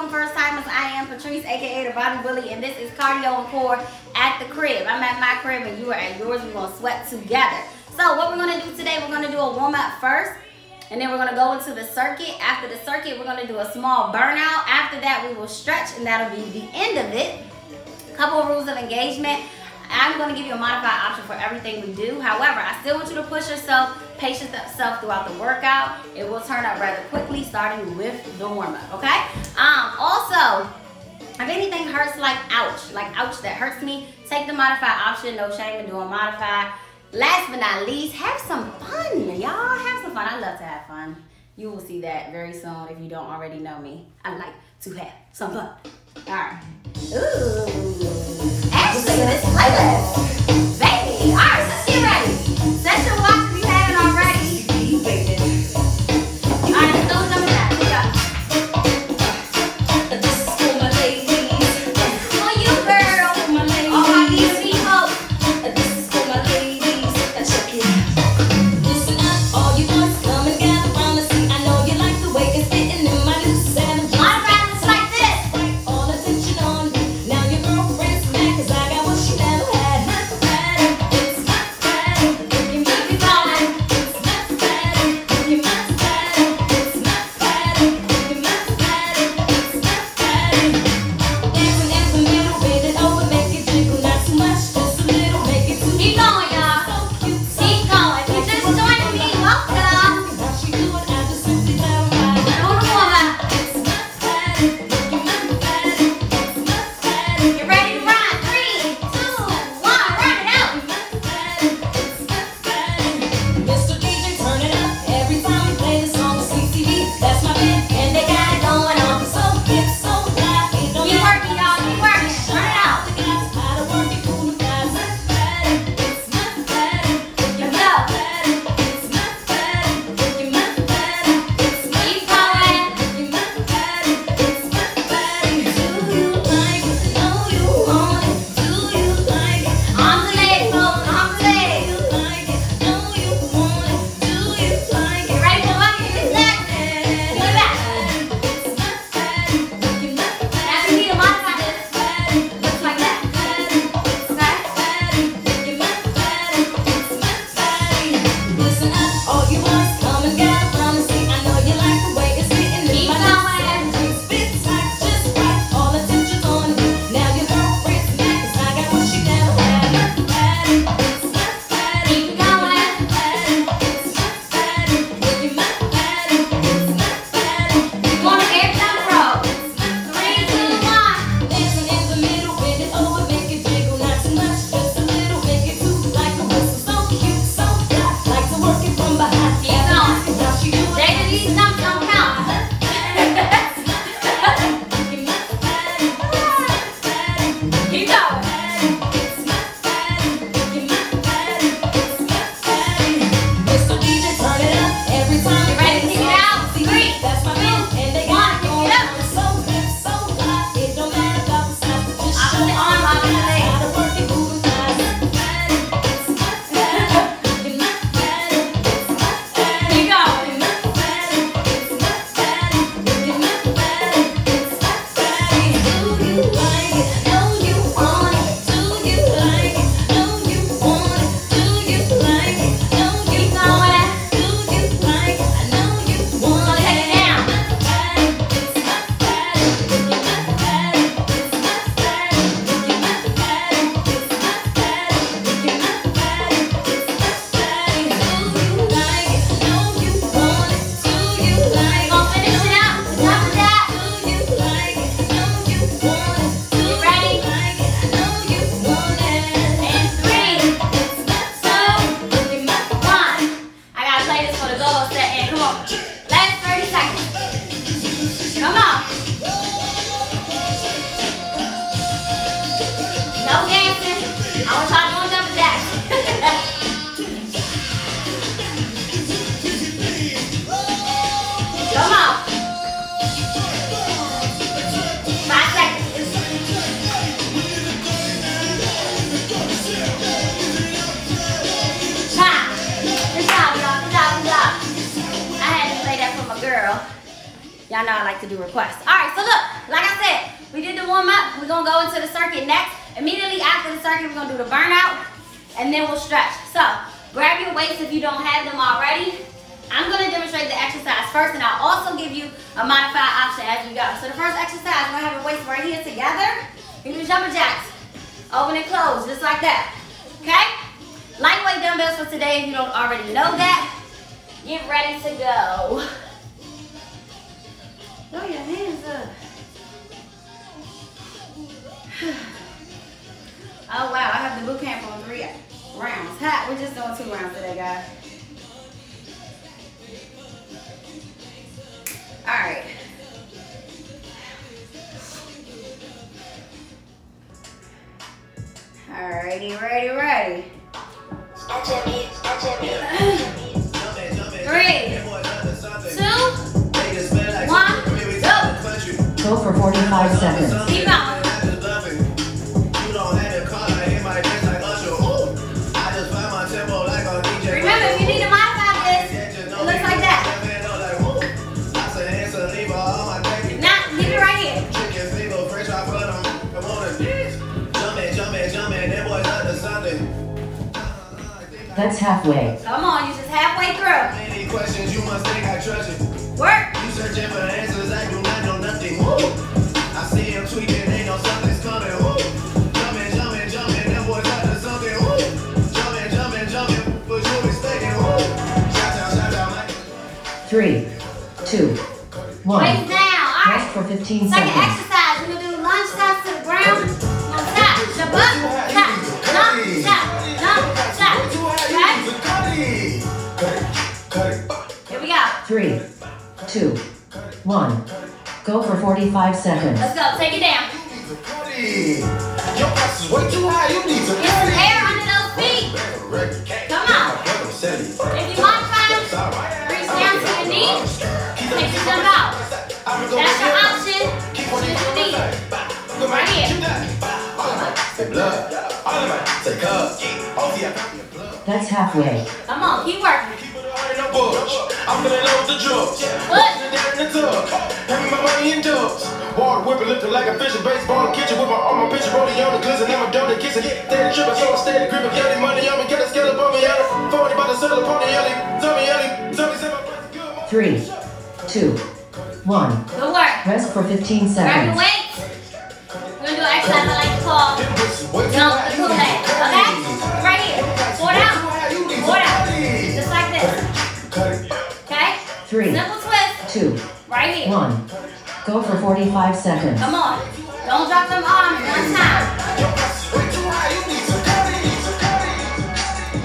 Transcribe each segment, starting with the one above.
welcome first timers. I am Patrice, aka the Body Bully, and this is Cardio and Core at the crib. I'm at my crib and you are at yours. We're gonna sweat together. So what we're gonna do today, we're gonna do a warm up first, and then we're gonna go into the circuit. After the circuit, we're gonna do a small burnout. After that, we will stretch, and that'll be the end of it. A couple of rules of engagement. I'm going to give you a modified option for everything we do. However, I still want you to push yourself, patience yourself throughout the workout. It will turn up rather quickly, starting with the warm-up, okay? Um, also, if anything hurts like ouch, like ouch that hurts me, take the modified option. No shame in doing modified. Last but not least, have some fun. Y'all have some fun. I love to have fun. You will see that very soon if you don't already know me. I like to have some fun. All right. Ooh. Ashley, this playlist. Baby. All right, let's get ready. Session one. Just like that. Okay? Lightweight dumbbells for today if you don't already know that. Get ready to go. Throw your hands up. Oh wow, I have the boot camp on three rounds. Ha, we're just doing two rounds today, guys. All right. Alrighty, ready, ready. Three, two, one, go. Go for 45 seconds. Keep going. That's halfway. Come on, you just halfway through. Any questions you must think I trust you. Work. You searching for answers, I do not know nothing. Woo. I see him tweaking, ain't no something's coming. Woo. Jumping, jumping, jumping, that boy's up to something. Woo. Jumping, jumping, jumping, but you mistaken. Woo. Shout out, shout out, Mike. Three, two, one. Weights down. All Rest right. for 15 Second seconds. 45 seconds. Let's go. Take it down. Your ass is way too high, you need to Get some air under those feet. Come on. If you modify them, reach down to your knee. Take your jump out. That's your option. Choose your knee. Right here. Say blood, say cuz. Oh yeah. That's halfway. Come on, keep working. I'm gonna load the drugs. What? There in the tub. Pay me my money in dubs. Water whipping, lifting like a fish in baseball in the kitchen with my arm, my picture rolling on the glisten, and my donut kissing. Steady tripping, so I steady gripping, getting money on me, get a scale up on me, yelling. 40 by the cell upon the yelling. Tell me, yelling. Tell me, say my breath good. Three, two, one. Good work. Rest for 15 seconds. Grab your weights. We're gonna do an exercise I like to call Way too jump high, the cool need head. to cut Okay? Right here. Four down. Four down. Just like this. Okay? Three, Simple twist. two, Right here. one. Go for 45 seconds. Come on. Don't drop them arms one time. Your ass is way too high, you need to cut it. Need to cut it.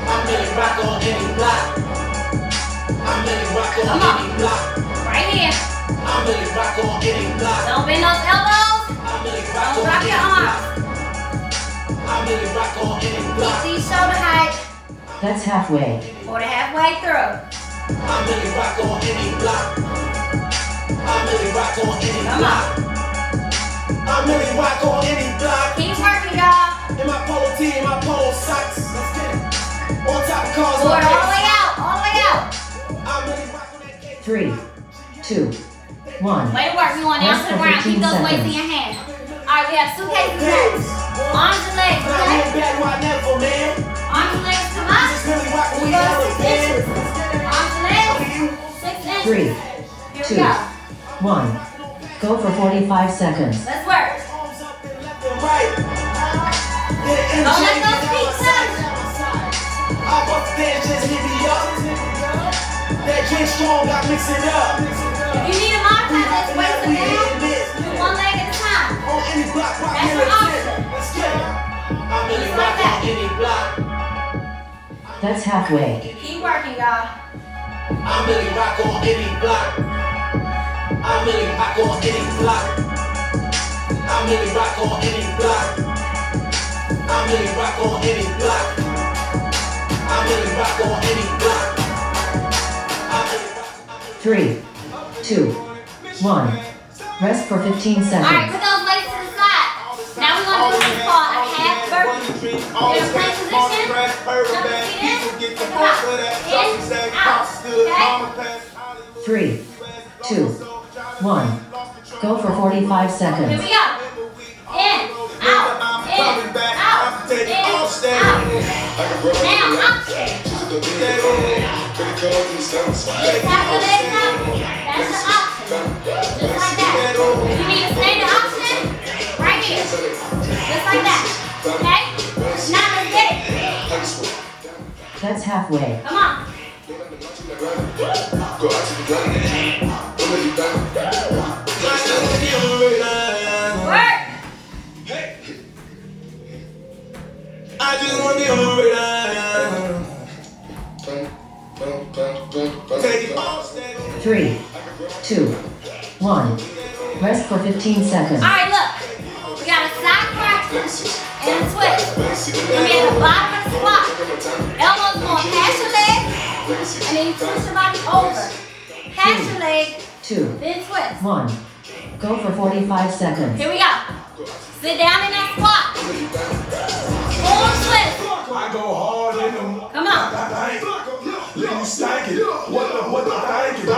I'm really rock on any block. I'm really rock on Come on. any block. Right here. I'm really rock on any block. Don't bend those elbows. I'm really rock Don't on drop any your block. arms. I'm really rock on any block. Keep shoulder height That's halfway. or the halfway through. I'm really rock on any block. I'm really rock on any Come block. on. I'm really rock on any block. Keep working, y'all. In my polo tee, in my polo socks. Let's get it. On top of cars, Forward on all the way out. All the way out. I'm really rock on that cake. Three, two, one. Way to work. We want down Rest to the for ground. Keep 15 those weights in your hand. All right, we have suitcases next. Arms and legs, But I okay? went back why never, man. Arms and legs come up. Just really rock We when we go have a six band. inches. Arms and legs, six inches. Three, two, go. One. Go for 45 seconds. Let's work. Arms up and left and right. Yeah, Don't let MJ, those feet touch. I bust the just hit me up. That drink strong, I mix it up. If you need to modify this, weights are down. One leg at a time. On any block, rock That's here your and option. Let's get it. I'm really Just like that. any block. That's halfway. Keep working, y'all. I'm really rock on any block. I'm really rock on any block. I'm really rock on any block. I'm really rock on any block. I'm really rock on any block. I'm really rock Three, two, one. Rest for 15 seconds. All right, put those weights to the side. Now we're gonna do what's called a half burpee. In a plank position, jump feet in, come out, in, out, okay? Three, two, one. Go for 45 seconds. Here we go. In, out, in, out, in, out. Now, option. Tap out. That's the option. Just like that. You need to stay the option, right here. Just like that. Okay? Now let's get it. That's halfway. Come on. I just want to be on the radar. Take it off, stay on Three, two, one. Rest for 15 seconds. All right, look. We got a side crack and a twist. Gonna be at the bottom of the squat. Elbows going past your leg, and then you twist your body over. Past your leg, Two, then twist. one. Go for 45 seconds. Here we go. Sit down in that squat. Full twist. I go hard in them. Come on. Let you stank it. What the, what the thank it. I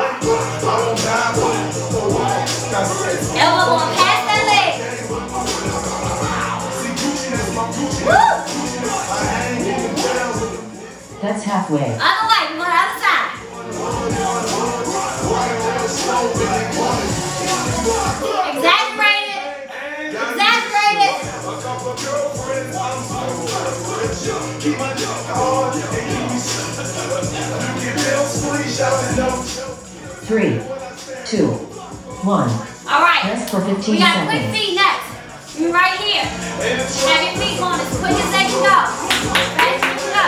don't die for it. So what? That's it. Elbow going past that leg. See Gucci, that's my Gucci. Woo! I hang in the with That's halfway. Other way. A girlfriends. I'm so rich. Keep my job hard and You free, shouting no. Three, two, one. All right. Rest for 15 We got quick feet next. You right here. Have your feet going as quick as they can go. You go.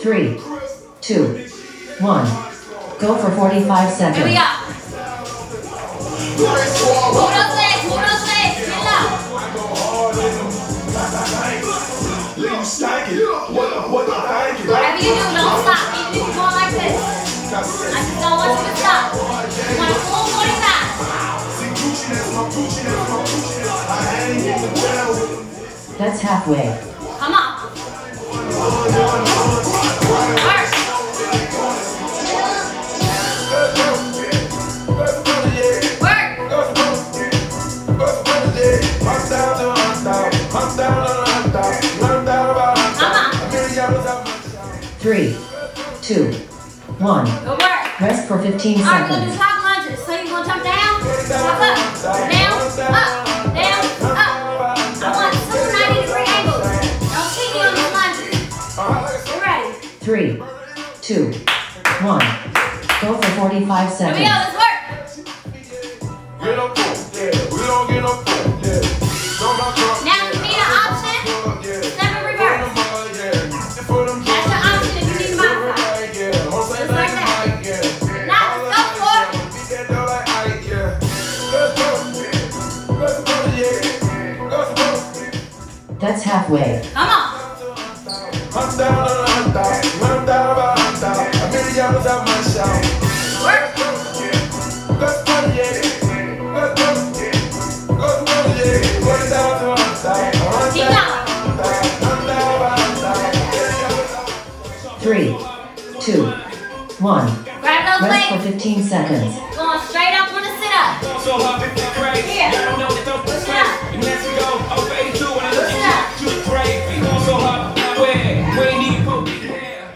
Three, two, one. Go for 45 seconds. Here we go. Whatever you do, don't stop. If going like this. I just don't want you to stop. You want 45. See that's my Gucci, that's two, one. Good work. Rest for 15 seconds. All right, we're gonna do seconds. top lunges. So you're gonna jump down, jump up, down, up, down, up. I want two 90 degree angles. Don't cheat me on these lunges. You ready? Three, two, one. Go for 45 Here we go. seconds.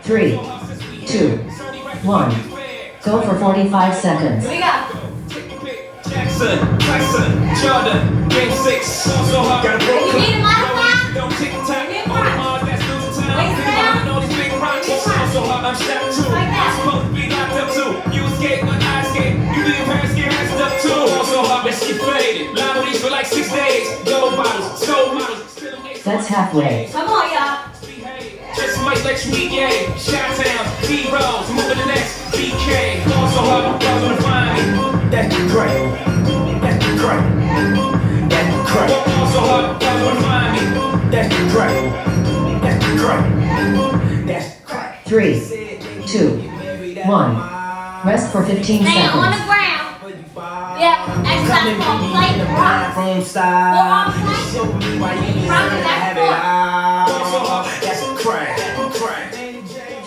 Three, two, one. Go for 45 seconds. Here we go. Jackson, Tyson, Jordan, Game 6. So hard, got a If you need a modify, Don't tick tock. Big All rock. the that's losing time. Waist Think all these big rocks. So hard, I'm strapped too. Like that. I'm supposed to be locked up too. You escape when I escape. You do your parents get messed up too. So hard, let's faded. Line with these for like six days. Gold bottles, soul models. That's halfway. Come on, y'all. Just might let you meet, yeah. Shot town, heroes, moving the next BK. Also, I'm gonna find me. That's great. That's great. That's great. Also, I'm gonna find me. That's great. That's great. That's great. Three, two, one. Rest for 15 Stay on the seconds. ground. Yeah, exercise called plate rock. From Forearm style, plank. show me why you Rock to it back have and it forth. all. That's crack, crack.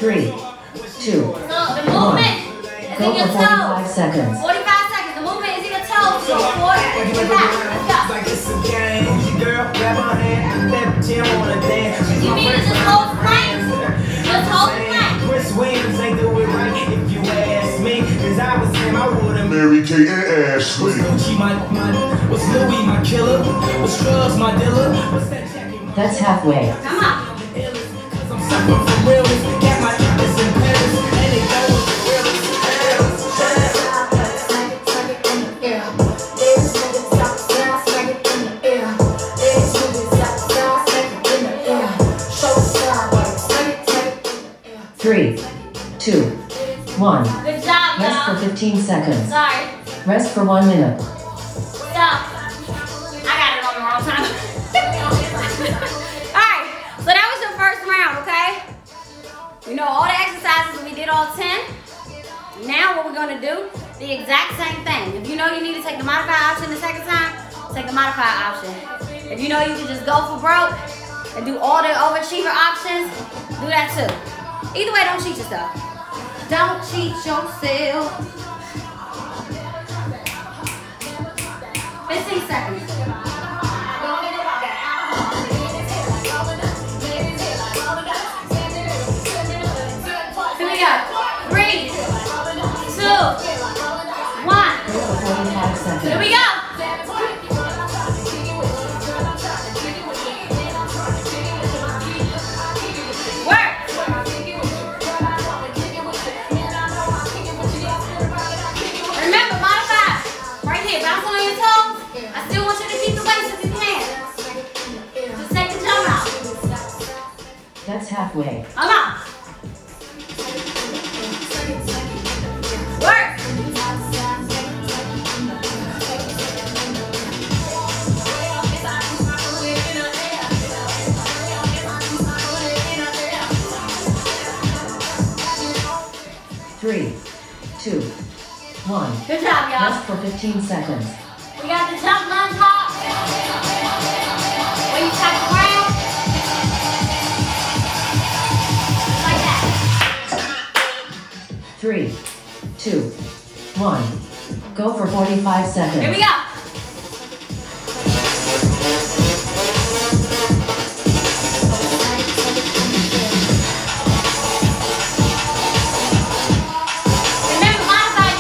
Three, two, So the movement Go for 45 toes. seconds. 45 seconds. The movement is in your toes. So forward and Like back. Let's go. like it's a game. Girl, grab her hand. That wanna dance. You my need to friend just from hold the plank. Just hold plank. Chris Williams ain't do it right if you ask me. Cause I was him, I would've Mary Kate and Was Gucci my, my, was Louis my killer? Was drugs my dealer? Was that jacket my That's halfway. Come on. One. Good job, Rest for 15 seconds. Sorry. Rest for one minute. Stop. I got it on the wrong time. Alright, so that was your first round, okay? You know all the exercises, we did all 10. Now what we're gonna do, the exact same thing. If you know you need to take the modified option the second time, take the modified option. If you know you can just go for broke and do all the overachiever options, do that too. Either way, don't cheat yourself. Don't cheat yourself. 15 seconds. Here we go. Three, two, one. Go for 45 Here we go. Halfway. Come on. Work. Three, two, one. Good job, y'all. Rest for 15 seconds. We got the jump lunge Three, two, one. Go for 45 seconds. Here we go. Remember, modified,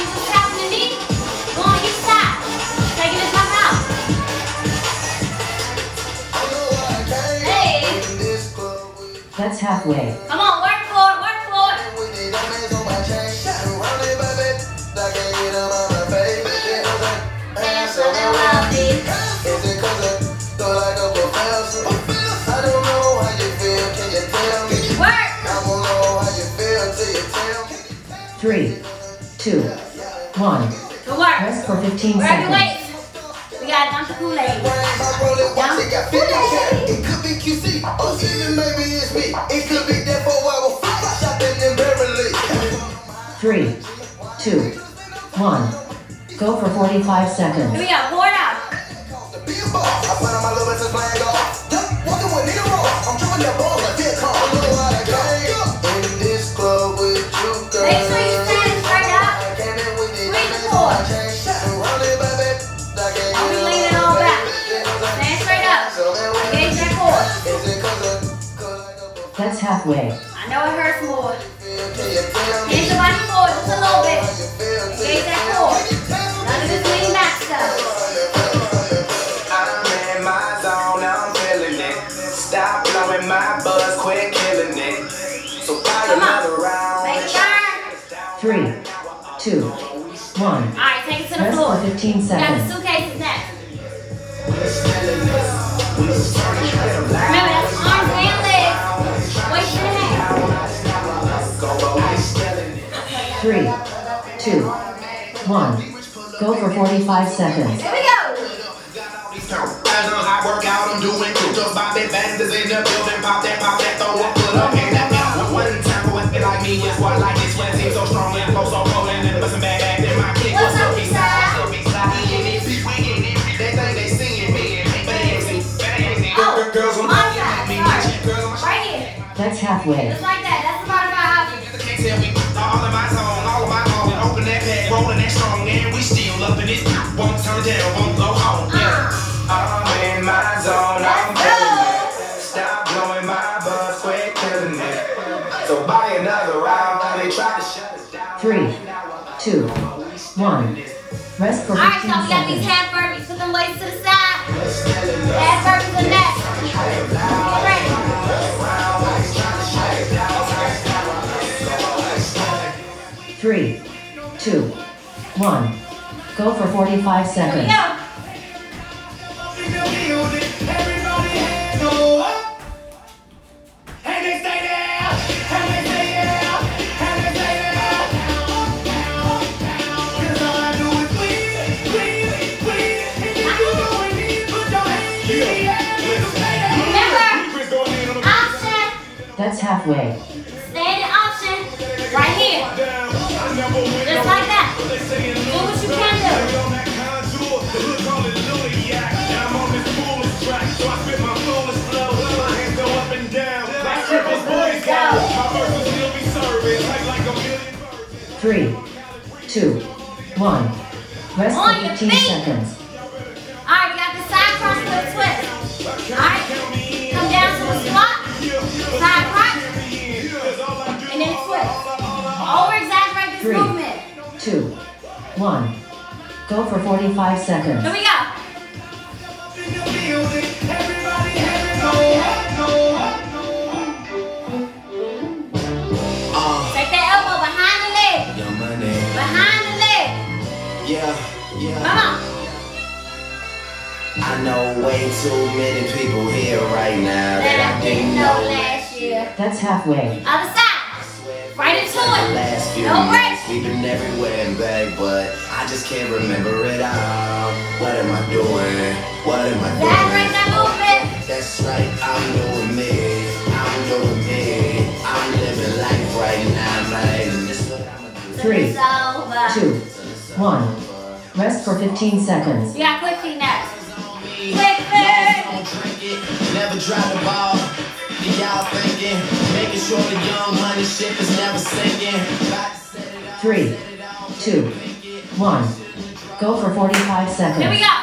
Three, two, one. Good work. Rest for 15 Grab your seconds. weights. We got dump the Kool-Aid. It could be QC, or even maybe it's me. It could be that for our shopping in Beverly. Three, two, one. Go for 45 Here seconds. we go. Pour a That's halfway. I know it hurts more. feel? Can you tell me Hit your body forward just a little bit. how you feel? Engage that core. None of this lean back stuff. I'm in my zone, I'm feeling it. Stop blowing my buzz, quit killing it. So find Come on. another round. Make it burn. Three, two, one. All right, take it to the Rest floor. for 15 We got the seconds. suitcases next. One. Go for 45 seconds. Here we go. As I work out, I'm doing two. Just bop it, banders in the building. Pop that, pop that, throw up, put up, hand that down. One time for it like me, it's what like it. Sweat team so strong and flow so cold and bustin' bad act in my kick. What's up, East Eastside? What's up, Eastside? We in it, we in it. They think they seeing me, but they ain't see, but they ain't see. Girls on my my side. girls on my Right here. That's halfway. Just like that. That's it down, won't go home. Yeah. Uh. I'm in my zone, I'm Let's feeling go. it. Stop blowing my buzz, quit killing it. So buy another round, they try to shut us down. Three, two, one. Rest for All right, 15 y'all, we got these half burpees. Put them weights to the side. Half burpees and next. Ready. Three, two, one. Go for 45 seconds. go. Remember, option, That's halfway. Three, two, one. Rest On for your 15 feet. seconds. Alright, we got the side cross foot twist. Alright, come down to a squat, side crunch, and then twist. Over exaggerate this Three. movement. Two, one. Go for 45 seconds. Here we go. I know way too many people here right now That I didn't know last year. That's halfway. Other side. Right into it. last few No break. months we've been everywhere and back, but I just can't remember it all. What am I doing? What am I Exaggerate doing? that movement. That's right, I'm doing me. I'm doing me. I'm living life right now, man. This what I'ma do. Three, It's over. two, one. Rest for 15 seconds. Yeah, quickly quick feet next. Quick feet. Don't drink it, never drop the ball. And y'all thinking, making sure the young money ship is never sinking. About to set it off, Three, set it off, two, make it. one. Go for 45 seconds. Here we go.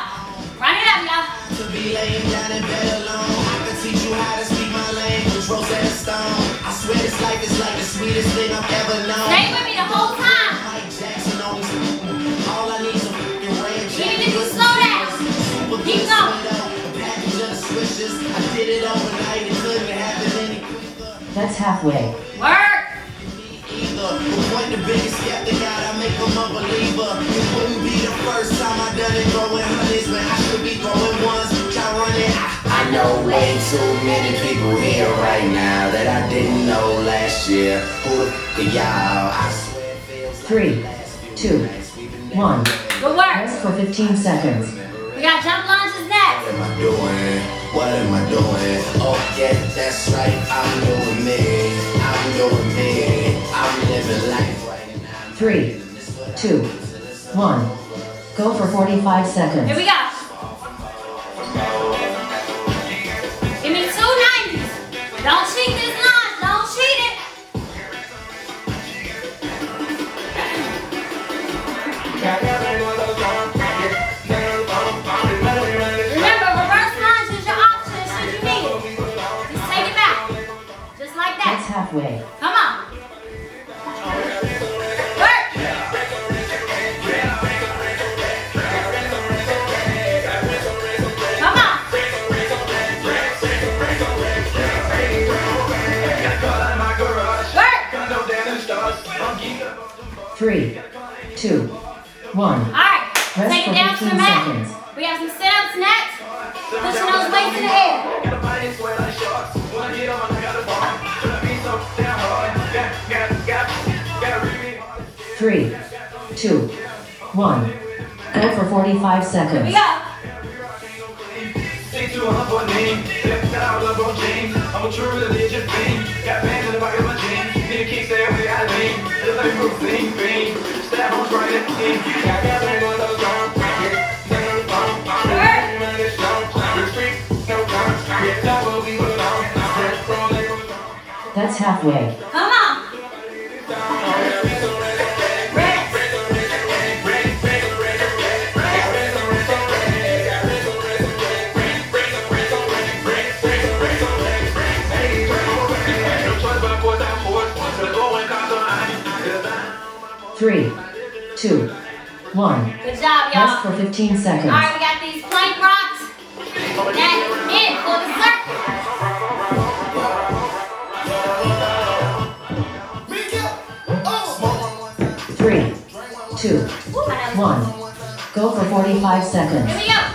Run it up, y'all. To be laying down in bed alone. I can teach you how to speak my language, Rosetta Stone. I swear this life is like the sweetest thing I've ever known. Stay with me the whole time. Of the switches. I did it overnight, it couldn't happen any quicker. That's halfway. Work. Either, but the biggest skeptic out, I make them a believer. It wouldn't be the first time I done it throwing hundreds, but I should be throwing ones. Try running. I, I know way too many people here right now that I didn't know last year. Who the y'all? I swear it feels like Three, the last few two, nights we've been one. Good work. Rest for 15 seconds. We got jump lunges next. What am I doing? What am I doing? Oh yeah, that's right. I'm doing me. I'm doing me. I'm living life right now. Three, two, one. Go for 45 seconds. Here we go. Halfway. Come on. Work. Come on. Work. Three, two, one. One. Go for 45 Here we seconds. go. Stick to a humble name. Left out of LeBron James. I'm a true religion fiend. Got bands in the pocket of my jeans. Need a kickstand with I lean. Just like Bruce Lee, fiend. Stab on right at the king. Got gathering on those ground. That's halfway. Come Three, two, one. Good job, y'all. for 15 seconds. right, we got these plank rocks. That's it for the circle. Three, two, Woo, I know. one. Go for 45 seconds. Here we go.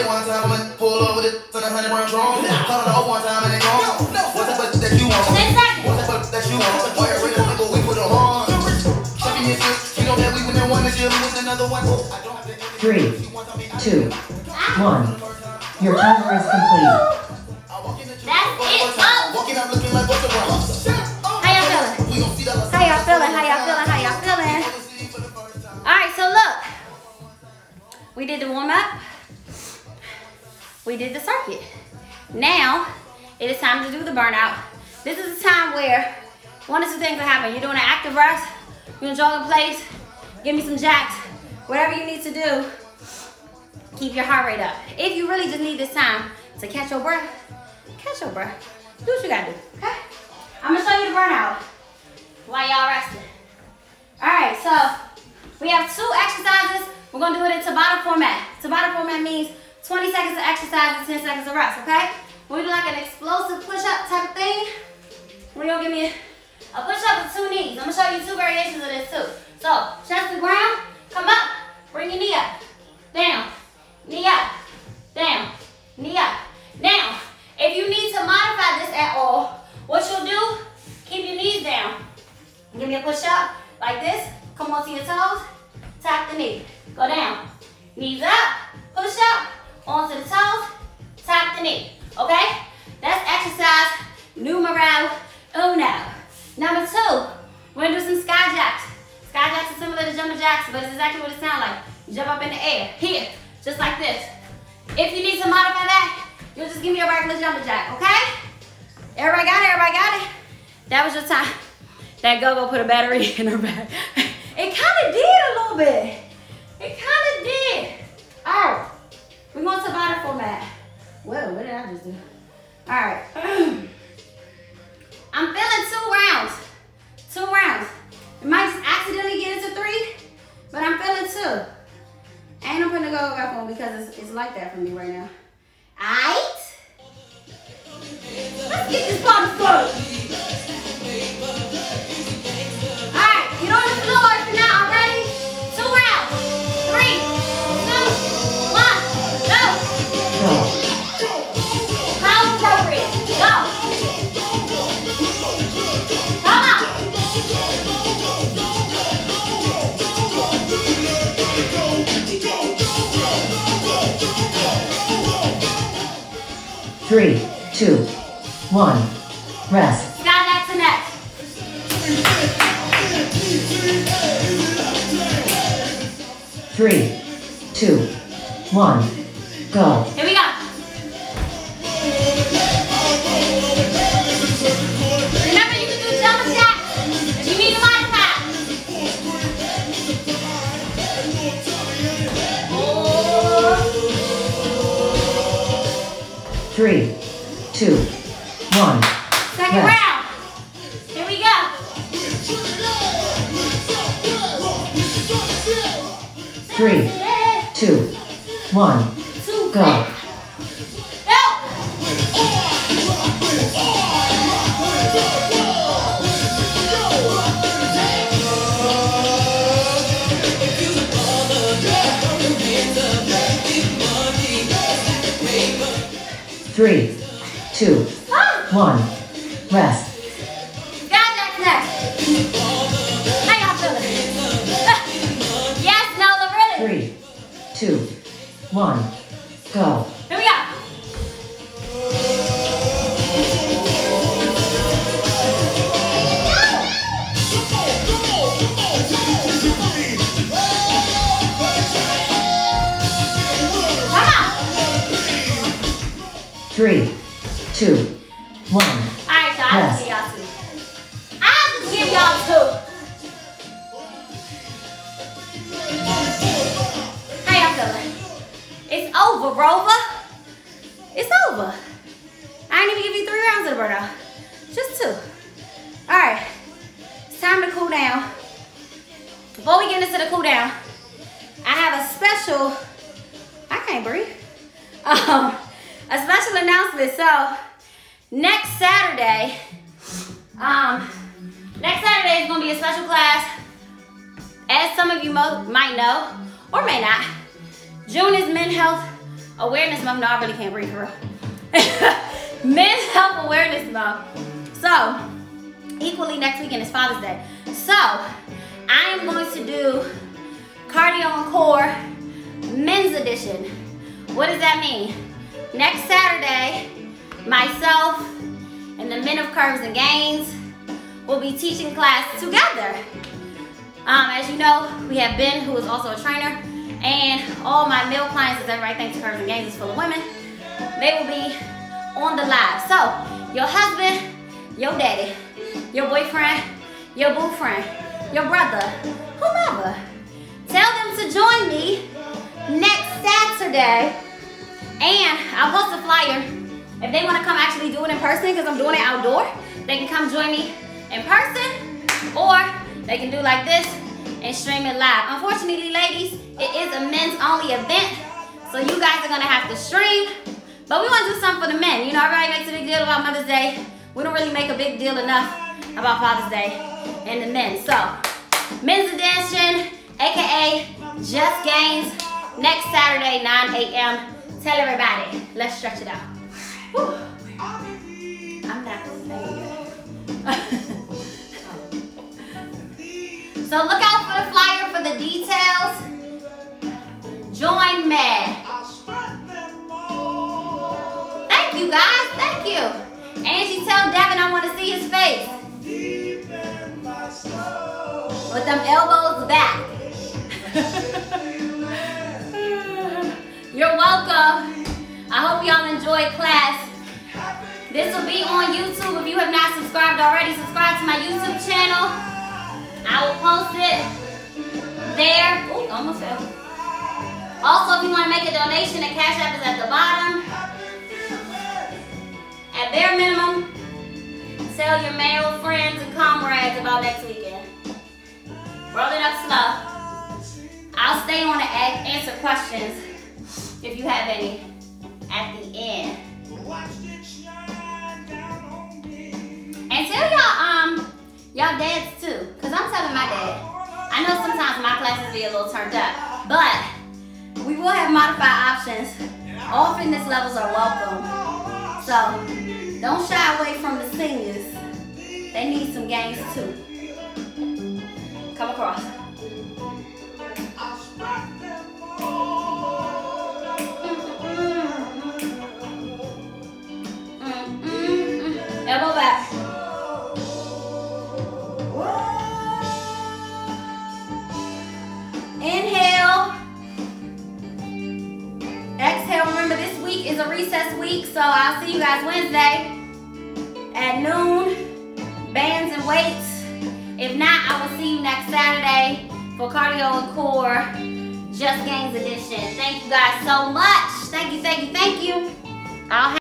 Say one time I'ma pull over this on a hundred round drum. Call it off one time and then gone. What's that butt that you want? Seconds. What's that butt that you want? Boy, real nigga, we put 'em on. Championships, you know that we win one this year, we win another one. I don't have to Three, two, one. Your timer is complete. That's it, folks. Oh. Walking out looking like what's around. Oh, How y'all feeling? We gon' see that How y'all feeling? How y'all feeling? How y'all feeling? All right, so look. We did the warm up. We did the circuit. Now, it is time to do the burnout. This is a time where one or two things will happen. You're doing an active rest, you're gonna jog in place, give me some jacks, whatever you need to do, keep your heart rate up. If you really just need this time to catch your breath, catch your breath. Do what you gotta do, okay? I'm gonna show you the burnout while y'all resting. All right, so we have two exercises. We're gonna do it in Tabata format. Tabata format means 20 seconds of exercise and 10 seconds of rest, okay? We do like an explosive push-up type of thing. We're gonna give me a, push-up with two knees. I'm gonna show you two variations of this too. So, chest to ground, come up, bring your knee up, down, knee up, down, knee up. Now, if you need to modify this at all, what you'll do, keep your knees down. Give me a push up like this. Come onto your toes. Tap the knee. Go down. Knees up. Push up. Onto the toes. Tap the knee. Okay? That's exercise numero uno. Number two, we're gonna do some sky jacks. Sky jacks are similar to jumping jacks, but it's exactly what it sounds like. Jump up in the air. Here. Just like this. If you need to modify that, you'll just give me a regular jumping jack, okay? Everybody got it? Everybody got it? That was your time. That go-go put a battery in her back. It kind of did a little bit. It kind of did. All right. Going to Tabata format. Whoa, what did I just do? All right. I'm feeling two rounds. Two rounds. It might accidentally get into three, but I'm feeling two. And I'm the go-go back on because it's, it's like that for me right now. All right? Let's get this party started. Three, two, one. Rest. Sky Jackson next. Three, two, one. Go. 12 So, equally next weekend is Father's Day. So, I am going to do Cardio and Core Men's Edition. What does that mean? Next Saturday, myself and the Men of Curves and Gains will be teaching class together. Um, as you know, we have Ben, who is also a trainer, and all my male clients, as everybody thinks Curves and Gains is full of women, they will be on the live. So, your husband, your daddy, your boyfriend, your boyfriend, your brother, whomever, tell them to join me next Saturday and I'll post a flyer. If they want to come actually do it in person, because I'm doing it outdoor, they can come join me in person, or they can do like this and stream it live. Unfortunately, ladies, it is a men's only event, so you guys are gonna have to stream. But we want to do something for the men. You know, everybody makes a big deal about Mother's Day. We don't really make a big deal enough about Father's Day and the men. So, men's edition, aka Just Gains, next Saturday, 9 a.m. Tell everybody. Let's stretch it out. Whew. I'm not so look out for the flyer for the details. Join me. Thank you guys. Thank you. Angie, tell Devin I want to see his face. With them elbows back. You're welcome. I hope y'all enjoyed class. This will be on YouTube. If you have not subscribed already, subscribe to my YouTube channel. I will post it there. Ooh, almost fell. Also, if you want to make a donation, the Cash App is at the bottom. At bare minimum, tell your male friends and comrades about next weekend. Roll it up slow. I'll stay on a- answer questions if you have any at the end. And tell y'all, um, y'all dads too, cause I'm telling my dad. I know sometimes my classes be a little turned up, but we will have modified options. All fitness levels are welcome. So don't shy away from the seniors. They need some gains too. Come across. A recess week, so I'll see you guys Wednesday at noon. Bands and weights. If not, I will see you next Saturday for cardio and core. Just Gains edition. Thank you guys so much. Thank you, thank you, thank you. I'll